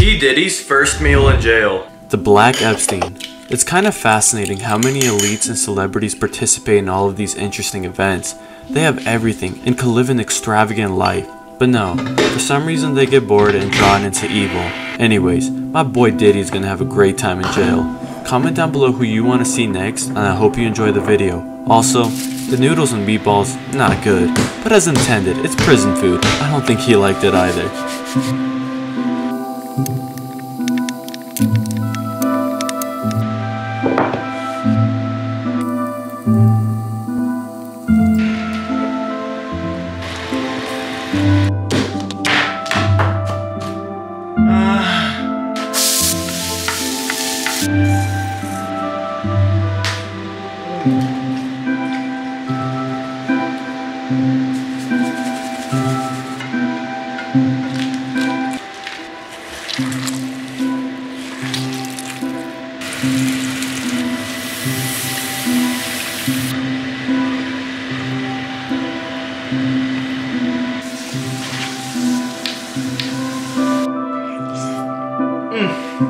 P. Diddy's first meal in jail. The Black Epstein. It's kind of fascinating how many elites and celebrities participate in all of these interesting events. They have everything and can live an extravagant life. But no, for some reason they get bored and drawn into evil. Anyways, my boy Diddy is gonna have a great time in jail. Comment down below who you want to see next and I hope you enjoy the video. Also, the noodles and meatballs, not good. But as intended, it's prison food. I don't think he liked it either. Thank mm -hmm. you.